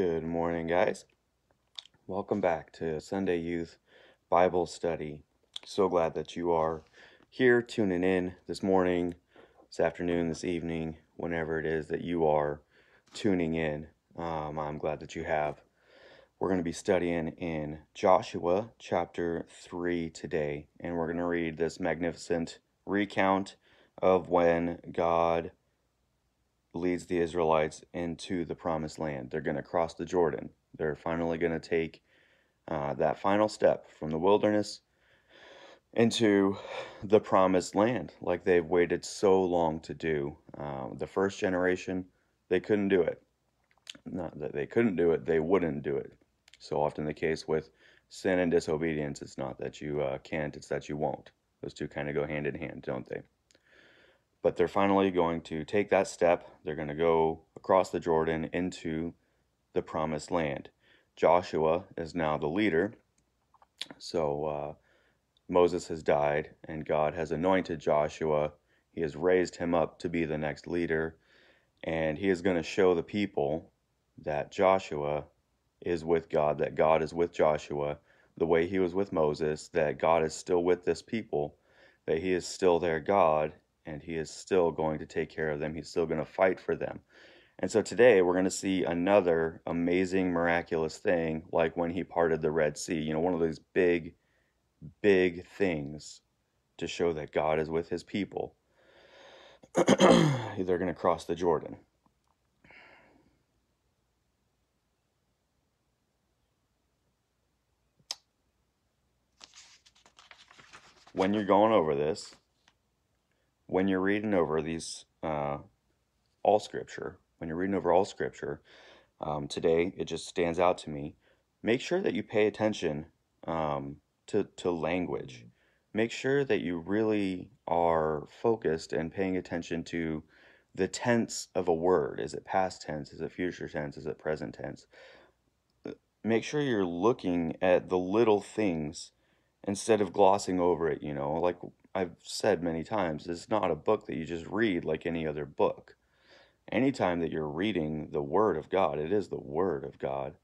Good morning, guys. Welcome back to Sunday Youth Bible Study. So glad that you are here tuning in this morning, this afternoon, this evening, whenever it is that you are tuning in. Um, I'm glad that you have. We're going to be studying in Joshua chapter 3 today, and we're going to read this magnificent recount of when God leads the Israelites into the promised land. They're going to cross the Jordan. They're finally going to take uh, that final step from the wilderness into the promised land, like they've waited so long to do. Uh, the first generation, they couldn't do it. Not that they couldn't do it, they wouldn't do it. So often the case with sin and disobedience, it's not that you uh, can't, it's that you won't. Those two kind of go hand in hand, don't they? But they're finally going to take that step. They're going to go across the Jordan into the promised land. Joshua is now the leader. So uh, Moses has died, and God has anointed Joshua. He has raised him up to be the next leader, and he is going to show the people that Joshua is with God, that God is with Joshua, the way he was with Moses, that God is still with this people, that he is still their God, and he is still going to take care of them. He's still going to fight for them. And so today we're going to see another amazing, miraculous thing, like when he parted the Red Sea. You know, one of those big, big things to show that God is with his people. They're going to cross the Jordan. When you're going over this, when you're reading over these uh, all scripture, when you're reading over all scripture, um, today it just stands out to me. Make sure that you pay attention um, to to language. Make sure that you really are focused and paying attention to the tense of a word. Is it past tense? Is it future tense? Is it present tense? Make sure you're looking at the little things instead of glossing over it. You know, like I've said many times, it's not a book that you just read like any other book. Anytime that you're reading the Word of God, it is the Word of God.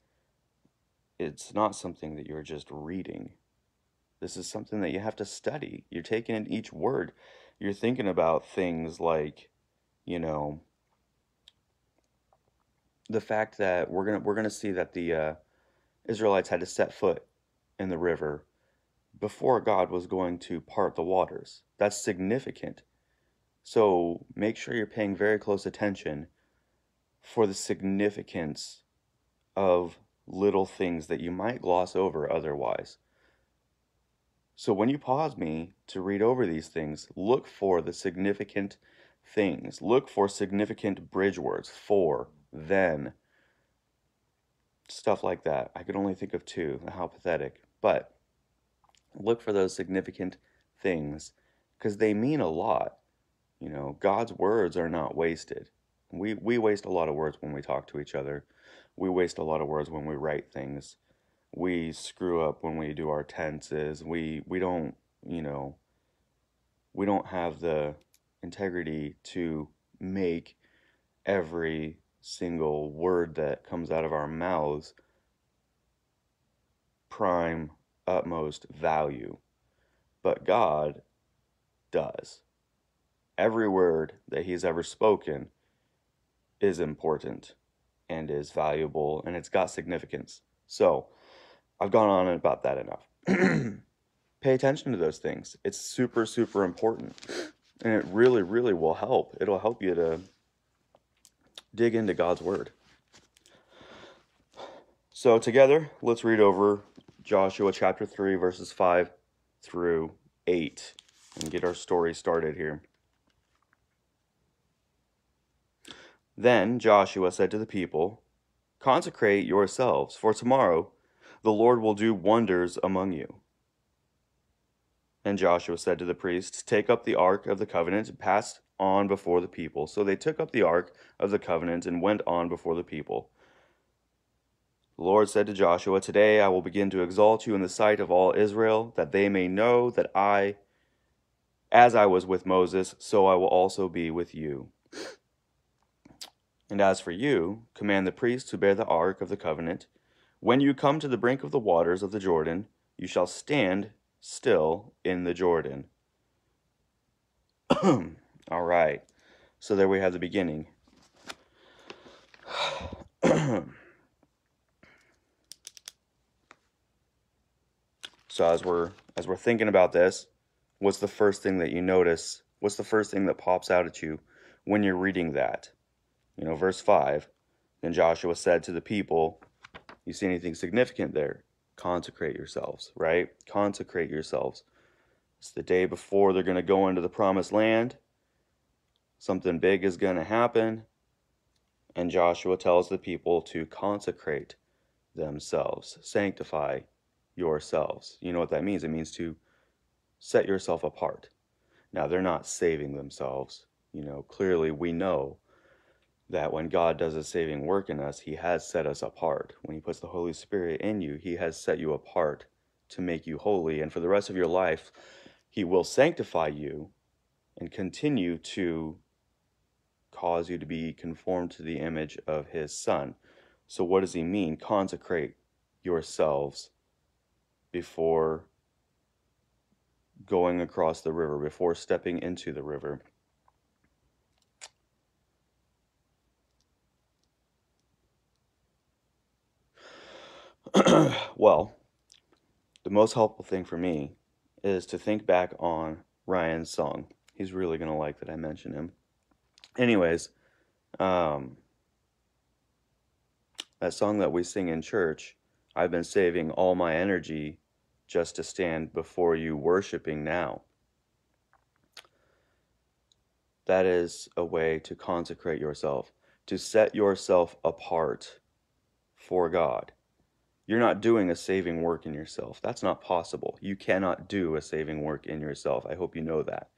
It's not something that you're just reading. This is something that you have to study. You're taking in each word. You're thinking about things like, you know, the fact that we're gonna we're gonna see that the uh, Israelites had to set foot in the river before God was going to part the waters. That's significant. So make sure you're paying very close attention for the significance of little things that you might gloss over otherwise. So when you pause me to read over these things, look for the significant things. Look for significant bridge words, for, then, stuff like that. I could only think of two. How pathetic. But look for those significant things because they mean a lot. You know, God's words are not wasted. We we waste a lot of words when we talk to each other. We waste a lot of words when we write things. We screw up when we do our tenses. We we don't, you know, we don't have the integrity to make every single word that comes out of our mouths prime utmost value, but God does. Every word that He's ever spoken is important and is valuable and it's got significance. So I've gone on about that enough. Pay attention to those things. It's super, super important. And it really, really will help. It'll help you to dig into God's Word. So, together, let's read over Joshua chapter 3, verses 5 through 8, and get our story started here. Then Joshua said to the people, Consecrate yourselves, for tomorrow the Lord will do wonders among you. And Joshua said to the priests, Take up the ark of the covenant and pass on before the people. So they took up the ark of the covenant and went on before the people. The Lord said to Joshua, Today I will begin to exalt you in the sight of all Israel, that they may know that I, as I was with Moses, so I will also be with you. And as for you, command the priests who bear the ark of the covenant. When you come to the brink of the waters of the Jordan, you shall stand still in the Jordan. All right. So there we have the beginning. so as we're as we're thinking about this, what's the first thing that you notice? What's the first thing that pops out at you when you're reading that? You know, verse 5. Then Joshua said to the people, You see anything significant there? Consecrate yourselves, right? Consecrate yourselves. It's the day before they're going to go into the promised land. Something big is going to happen. And Joshua tells the people to consecrate themselves, sanctify yourselves. You know what that means? It means to set yourself apart. Now, they're not saving themselves. You know, clearly we know that when God does a saving work in us, He has set us apart. When He puts the Holy Spirit in you, He has set you apart to make you holy. And for the rest of your life, He will sanctify you and continue to cause you to be conformed to the image of His Son. So, what does He mean? Consecrate yourselves before going across the river, before stepping into the river. well, the most helpful thing for me is to think back on Ryan's song. He's really going to like that I mention him. Anyways, um, that song that we sing in church, I've been saving all my energy just to stand before you worshiping now. That is a way to consecrate yourself, to set yourself apart for God. You're not doing a saving work in yourself. That's not possible. You cannot do a saving work in yourself. I hope you know that.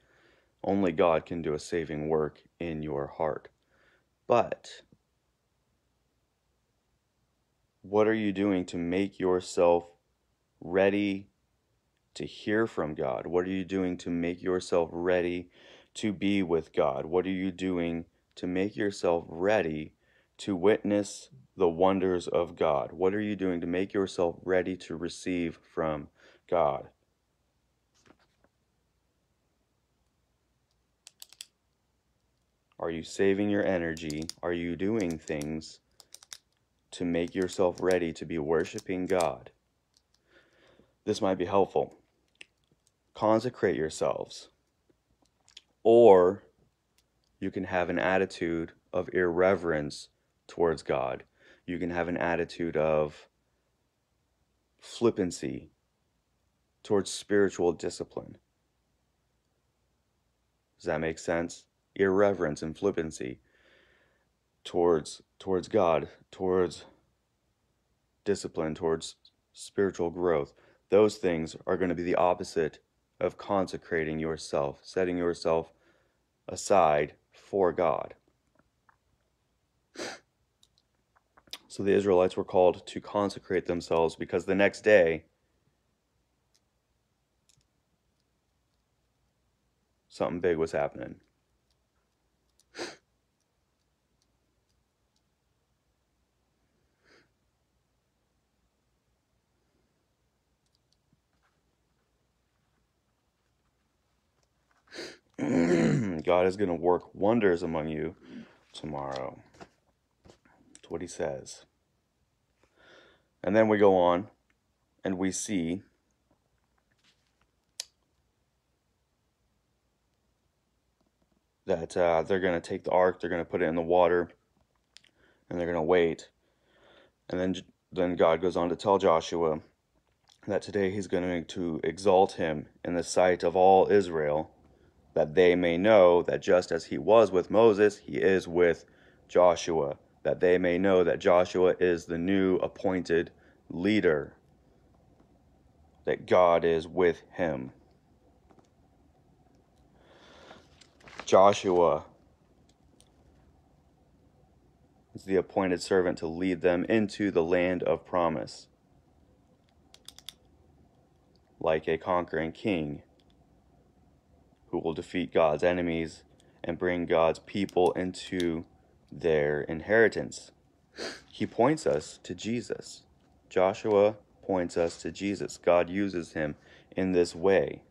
Only God can do a saving work in your heart. But what are you doing to make yourself ready to hear from God? What are you doing to make yourself ready to be with God? What are you doing to make yourself ready to witness the wonders of God? What are you doing to make yourself ready to receive from God? Are you saving your energy? Are you doing things to make yourself ready to be worshiping God? This might be helpful. Consecrate yourselves. Or you can have an attitude of irreverence towards God you can have an attitude of flippancy towards spiritual discipline. Does that make sense? Irreverence and flippancy towards towards God, towards discipline, towards spiritual growth. Those things are going to be the opposite of consecrating yourself, setting yourself aside for God. So the Israelites were called to consecrate themselves because the next day, something big was happening. God is going to work wonders among you tomorrow. That's what he says. And then we go on and we see that uh, they're going to take the ark, they're going to put it in the water, and they're going to wait. And then, then God goes on to tell Joshua that today he's going to exalt him in the sight of all Israel, that they may know that just as he was with Moses, he is with Joshua. That they may know that Joshua is the new appointed leader, that God is with him. Joshua is the appointed servant to lead them into the land of promise, like a conquering king who will defeat God's enemies and bring God's people into their inheritance. He points us to Jesus. Joshua points us to Jesus. God uses him in this way.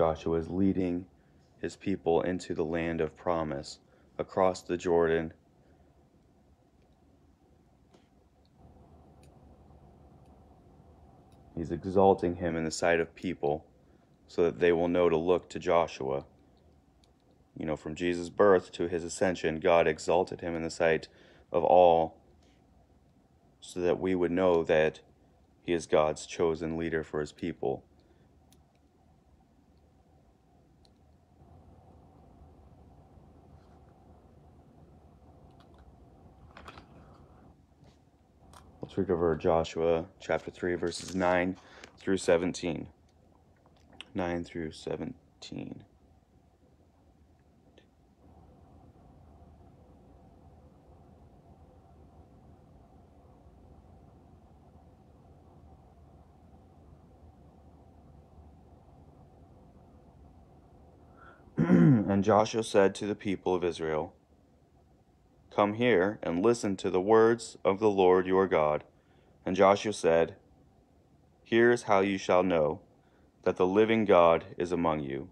Joshua is leading his people into the land of promise across the Jordan. He's exalting him in the sight of people so that they will know to look to Joshua. You know, from Jesus' birth to his ascension, God exalted him in the sight of all so that we would know that he is God's chosen leader for his people. Let's read over Joshua chapter 3, verses 9 through 17. 9 through 17. and Joshua said to the people of Israel, Come here and listen to the words of the Lord your God. And Joshua said, Here is how you shall know that the living God is among you,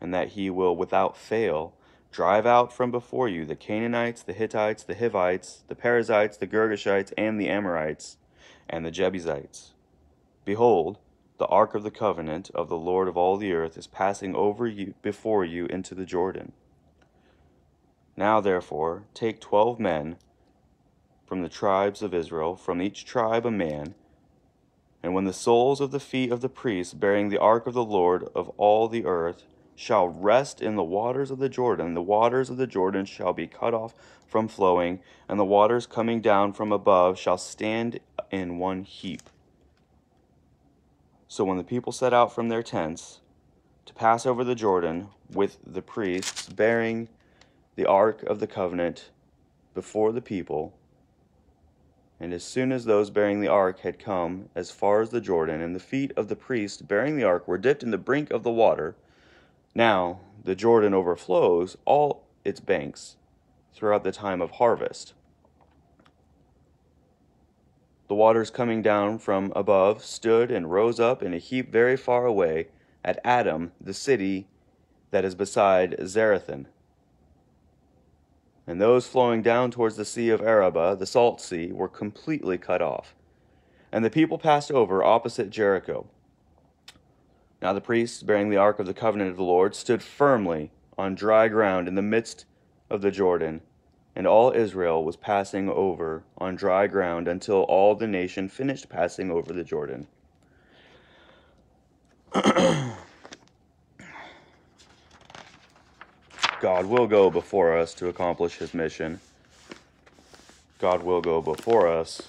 and that he will without fail drive out from before you the Canaanites, the Hittites, the Hivites, the Perizzites, the Girgashites, and the Amorites, and the Jebusites. Behold, the ark of the covenant of the Lord of all the earth is passing over you before you into the Jordan. Now, therefore, take twelve men from the tribes of Israel, from each tribe a man. And when the soles of the feet of the priests bearing the ark of the Lord of all the earth shall rest in the waters of the Jordan, the waters of the Jordan shall be cut off from flowing, and the waters coming down from above shall stand in one heap. So when the people set out from their tents to pass over the Jordan with the priests bearing the ark of the covenant before the people. And as soon as those bearing the ark had come as far as the Jordan, and the feet of the priest bearing the ark were dipped in the brink of the water, now the Jordan overflows all its banks throughout the time of harvest. The waters coming down from above stood and rose up in a heap very far away at Adam, the city that is beside Zarethan and those flowing down towards the Sea of Arabah, the Salt Sea, were completely cut off. And the people passed over opposite Jericho. Now the priests, bearing the ark of the covenant of the Lord, stood firmly on dry ground in the midst of the Jordan, and all Israel was passing over on dry ground until all the nation finished passing over the Jordan. God will go before us to accomplish his mission. God will go before us.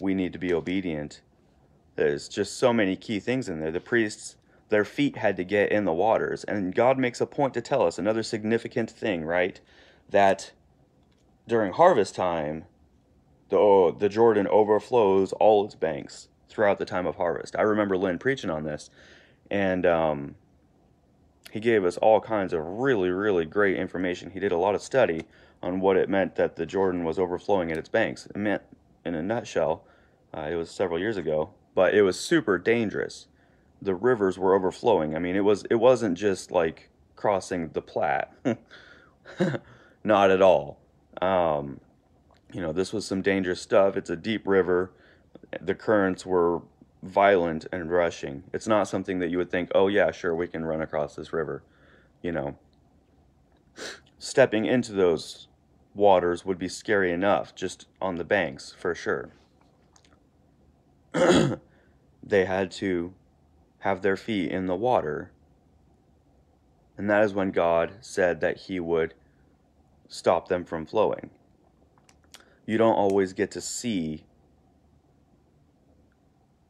We need to be obedient. There's just so many key things in there. The priests, their feet had to get in the waters. And God makes a point to tell us another significant thing, right? That during harvest time, the, oh, the Jordan overflows all its banks throughout the time of harvest. I remember Lynn preaching on this. And um, he gave us all kinds of really, really great information. He did a lot of study on what it meant that the Jordan was overflowing at its banks. It meant, in a nutshell, uh, it was several years ago, but it was super dangerous. The rivers were overflowing. I mean, it was it wasn't just like crossing the Platte, not at all. Um, you know, this was some dangerous stuff. It's a deep river. The currents were violent and rushing. It's not something that you would think, oh, yeah, sure, we can run across this river. You know, stepping into those waters would be scary enough just on the banks, for sure. they had to have their feet in the water. And that is when God said that He would stop them from flowing. You don't always get to see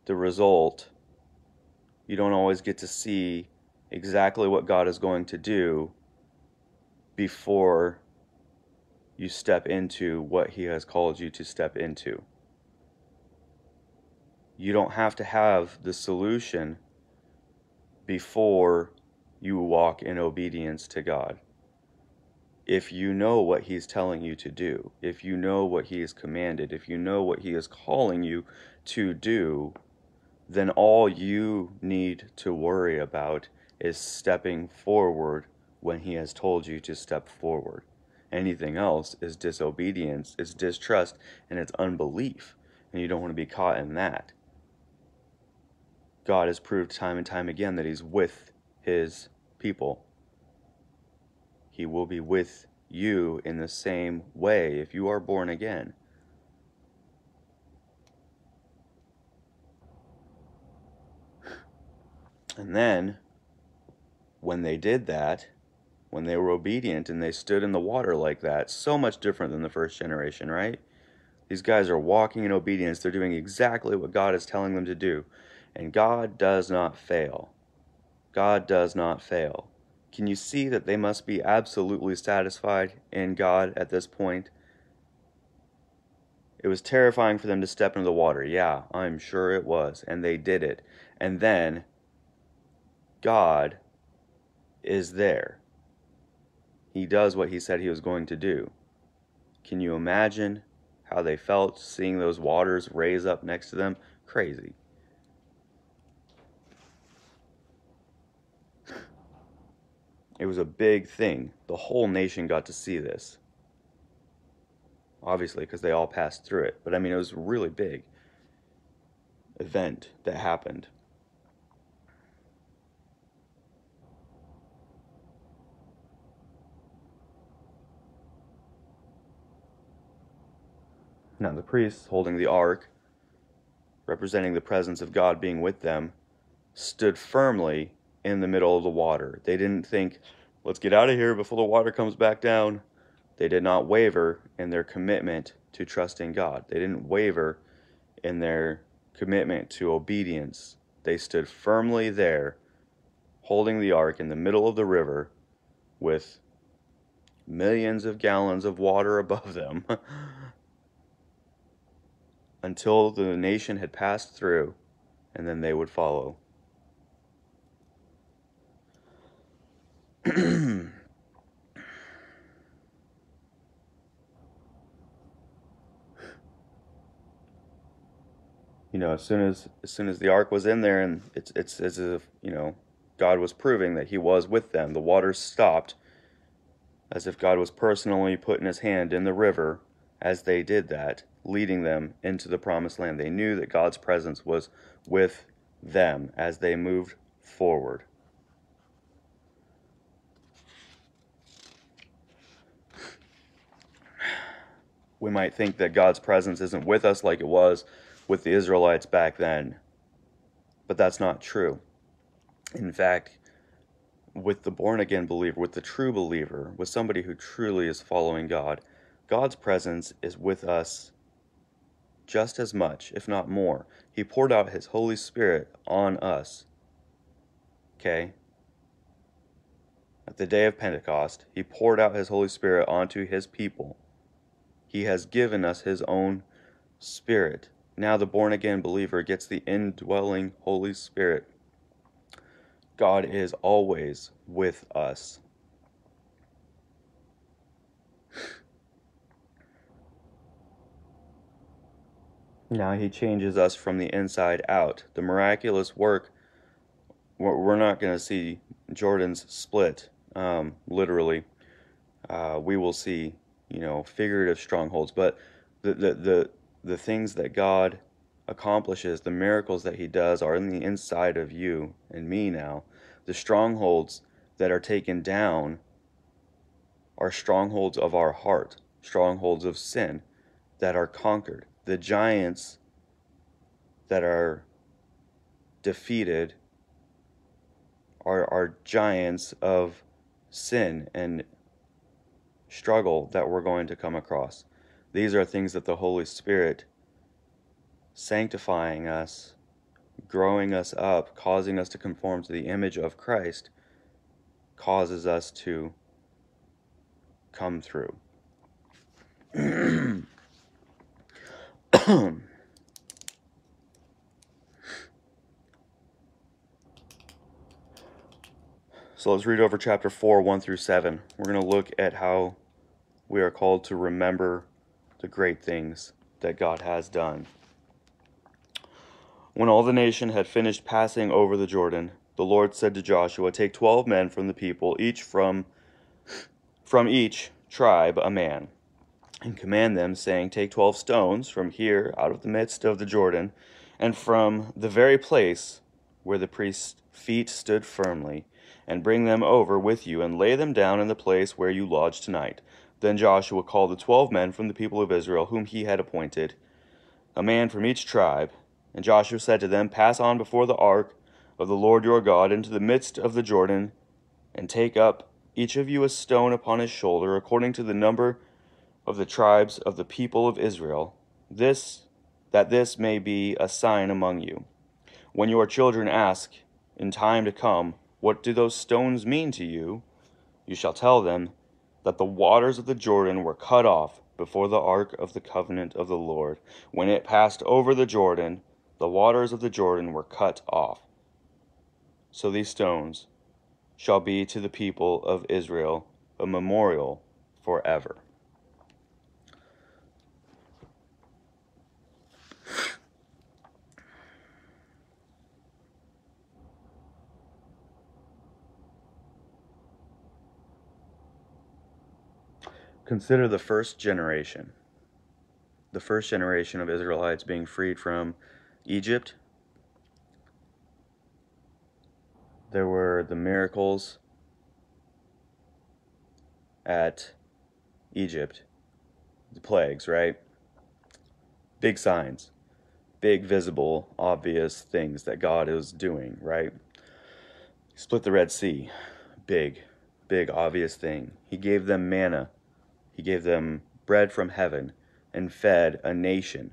the result, you don't always get to see exactly what God is going to do before you step into what He has called you to step into. You don't have to have the solution before you walk in obedience to God. If you know what He's telling you to do, if you know what He has commanded, if you know what He is calling you to do, then all you need to worry about is stepping forward when He has told you to step forward. Anything else is disobedience, it's distrust, and it's unbelief. And you don't want to be caught in that. God has proved time and time again that He's with His people. He will be with you in the same way if you are born again. And then, when they did that, when they were obedient and they stood in the water like that, so much different than the first generation, right? These guys are walking in obedience. They're doing exactly what God is telling them to do. And God does not fail. God does not fail. Can you see that they must be absolutely satisfied in God at this point? It was terrifying for them to step into the water. Yeah, I'm sure it was. And they did it. And then God is there. He does what he said he was going to do. Can you imagine how they felt seeing those waters raise up next to them? Crazy. It was a big thing. The whole nation got to see this. Obviously, because they all passed through it. But I mean, it was a really big event that happened. Now, the priests holding the ark, representing the presence of God being with them, stood firmly in the middle of the water. They didn't think, let's get out of here before the water comes back down. They did not waver in their commitment to trusting God. They didn't waver in their commitment to obedience. They stood firmly there, holding the ark in the middle of the river with millions of gallons of water above them until the nation had passed through, and then they would follow. you know, as soon as as soon as the ark was in there, and it's it's as if you know, God was proving that He was with them. The waters stopped, as if God was personally putting His hand in the river as they did that, leading them into the promised land. They knew that God's presence was with them as they moved forward. we might think that God's presence isn't with us like it was with the Israelites back then. But that's not true. In fact, with the born again believer, with the true believer, with somebody who truly is following God, God's presence is with us just as much, if not more. He poured out His Holy Spirit on us. Okay? At the day of Pentecost, He poured out His Holy Spirit onto His people. He has given us His own Spirit. Now the born again believer gets the indwelling Holy Spirit. God is always with us. Now he changes us from the inside out. The miraculous work, we're not going to see Jordan's split, um, literally. Uh, we will see you know, figurative strongholds, but the, the, the, the things that God accomplishes, the miracles that He does, are in the inside of you and me now. The strongholds that are taken down are strongholds of our heart, strongholds of sin that are conquered. The giants that are defeated are, are giants of sin and struggle that we're going to come across. These are things that the Holy Spirit, sanctifying us, growing us up, causing us to conform to the image of Christ, causes us to come through. so let's read over chapter 4, 1 through 7. We're going to look at how we are called to remember the great things that God has done. When all the nation had finished passing over the Jordan, the Lord said to Joshua, Take twelve men from the people, each from from each tribe a man, and command them, saying, Take twelve stones from here out of the midst of the Jordan, and from the very place where the priest's feet stood firmly, and bring them over with you, and lay them down in the place where you lodge tonight. Then Joshua called the twelve men from the people of Israel, whom he had appointed, a man from each tribe. And Joshua said to them, Pass on before the ark of the Lord your God into the midst of the Jordan, and take up each of you a stone upon his shoulder, according to the number of the tribes of the people of Israel, this that this may be a sign among you. When your children ask in time to come, What do those stones mean to you? You shall tell them that the waters of the Jordan were cut off before the ark of the covenant of the Lord. When it passed over the Jordan, the waters of the Jordan were cut off. So these stones shall be to the people of Israel a memorial forever. Consider the first generation. The first generation of Israelites being freed from Egypt there were the miracles at Egypt, the plagues, right? Big signs, big, visible, obvious things that God is doing, right? Split the Red Sea, big, big, obvious thing. He gave them manna, He gave them bread from heaven, and fed a nation.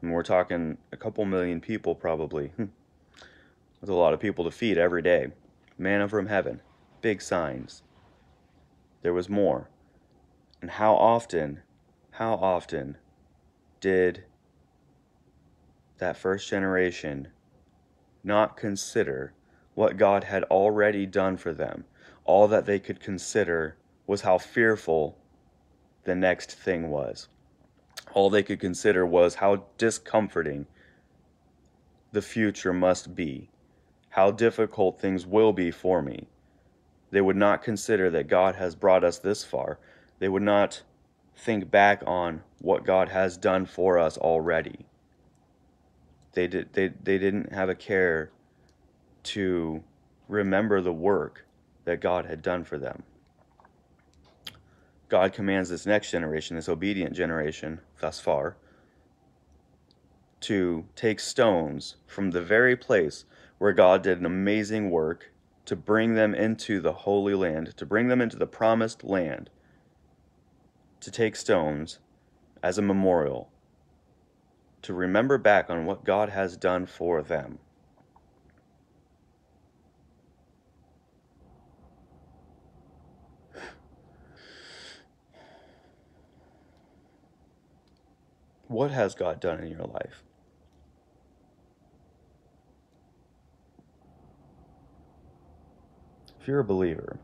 And we're talking a couple million people, probably. Hmm. with a lot of people to feed every day. Manna from heaven, big signs. There was more. And how often, how often did that first generation not consider what God had already done for them? All that they could consider was how fearful the next thing was. All they could consider was how discomforting the future must be how difficult things will be for me. They would not consider that God has brought us this far. They would not think back on what God has done for us already. They, did, they, they didn't have a care to remember the work that God had done for them. God commands this next generation, this obedient generation thus far, to take stones from the very place where God did an amazing work to bring them into the Holy Land, to bring them into the promised land, to take stones as a memorial, to remember back on what God has done for them. What has God done in your life? If you're a believer,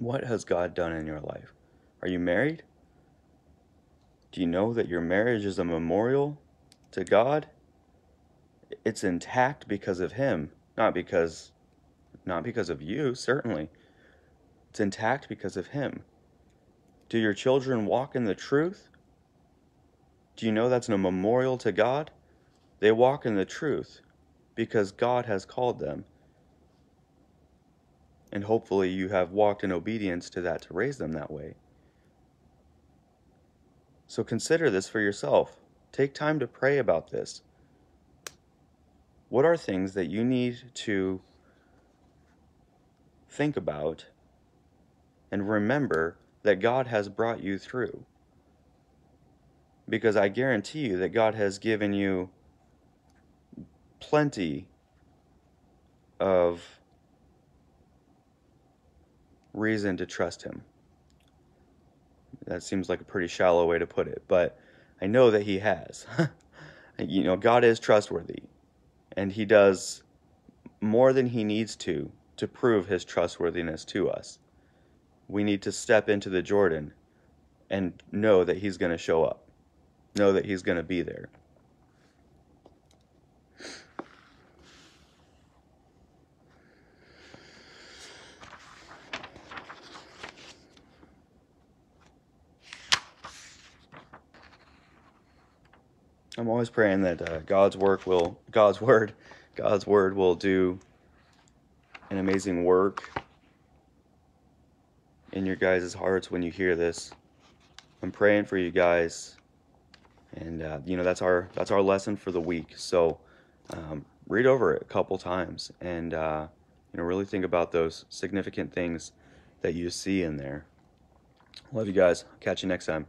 what has God done in your life? Are you married? Do you know that your marriage is a memorial to God? It's intact because of him, not because not because of you, certainly. It's intact because of him. Do your children walk in the truth? Do you know that's a memorial to God? They walk in the truth because God has called them and hopefully you have walked in obedience to that to raise them that way. So consider this for yourself. Take time to pray about this. What are things that you need to think about and remember that God has brought you through? Because I guarantee you that God has given you plenty of reason to trust him. that seems like a pretty shallow way to put it, but I know that He has. you know, God is trustworthy, and He does more than He needs to to prove His trustworthiness to us. We need to step into the Jordan and know that He's going to show up, know that He's going to be there. I'm always praying that uh, God's work will, God's word, God's word will do an amazing work in your guys' hearts when you hear this. I'm praying for you guys, and uh, you know that's our that's our lesson for the week. So um, read over it a couple times, and uh, you know really think about those significant things that you see in there. Love you guys. Catch you next time.